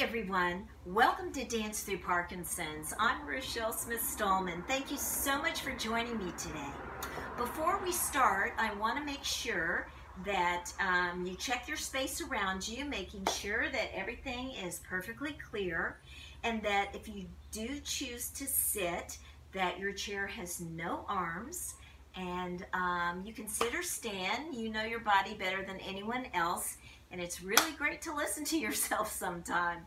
everyone. Welcome to Dance Through Parkinson's. I'm Rachelle Smith Stallman. Thank you so much for joining me today. Before we start, I want to make sure that um, you check your space around you, making sure that everything is perfectly clear, and that if you do choose to sit, that your chair has no arms, and um, you consider stand. You know your body better than anyone else, and it's really great to listen to yourself sometime.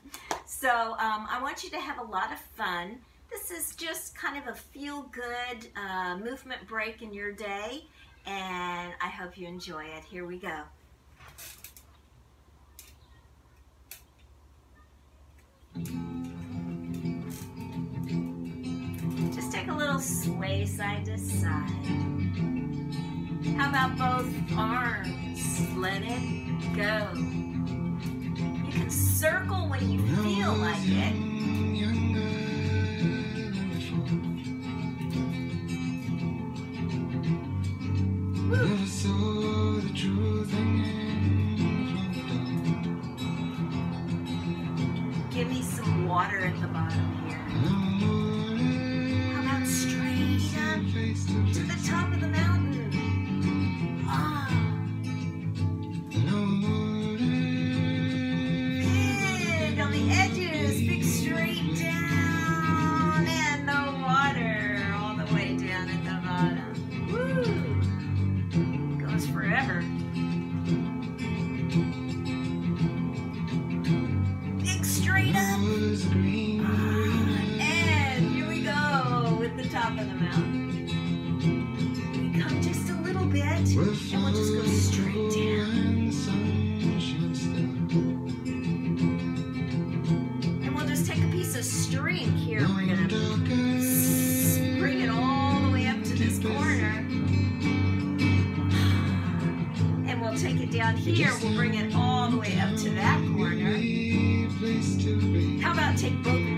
So um, I want you to have a lot of fun. This is just kind of a feel-good uh, movement break in your day, and I hope you enjoy it. Here we go. Just take a little sway side to side. How about both arms? Let it go. You can circle when you feel like it. Give me some water at the bottom Straight up. Ah, and here we go with the top of the mountain. We come just a little bit, and we'll just go straight down. And we'll just take a piece of string here. We're gonna bring we'll take it down here. We'll bring it all the way up to that corner. How about take both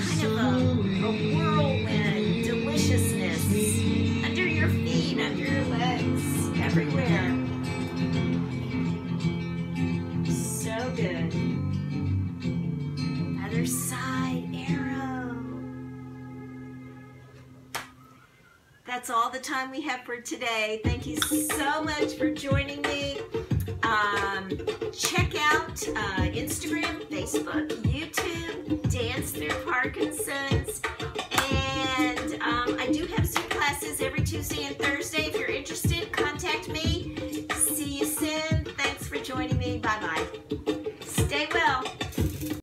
kind of a, a whirlwind deliciousness. Under your feet, under your legs, everywhere. So good. Other side arrow. That's all the time we have for today. Thank you so much for joining me. Um, check out uh, Instagram, Facebook, YouTube, Dance Through Parkinson's.